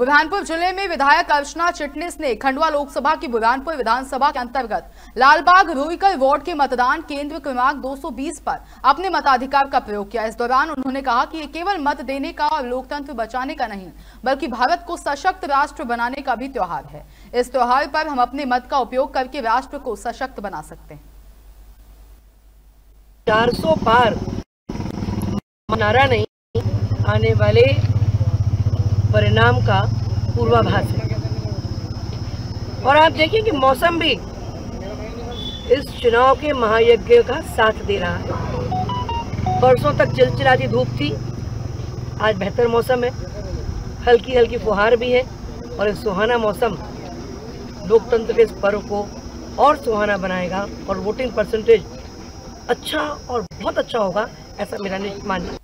बुरहानपुर ज़िले में विधायक अर्चना चिटनिस ने खंडवा लोकसभा की बुरहानपुर विधानसभा के अंतर्गत लालबाग रूईकल वार्ड के मतदान केंद्र क्रमांक 220 पर अपने मताधिकार का प्रयोग किया। इस दौरान उन्होंने कहा कि ये केवल मत देने का और लोकतंत्र बचाने का नहीं, बल्कि भारत को सशक्त राष्ट्र बनाने का भी त्योहार है। इस त्योहार पर हम अपने मत का उपयोग करके राष्ट्र को सशक्त बना सकते हैं। चार पार नारा नहीं आने वाले परिणाम का पूर्वाभास है। और आप देखिए कि मौसम भी इस चुनाव के महायज्ञ का साथ दे रहा है। परसों तक चिलचिलाती धूप थी। आज बेहतर मौसम है। हल्की हल्की फुहार भी है और इस सुहाना मौसम लोकतंत्र के इस पर्व को और सुहाना बनाएगा और वोटिंग परसेंटेज अच्छा और बहुत अच्छा होगा, ऐसा मेरा मानना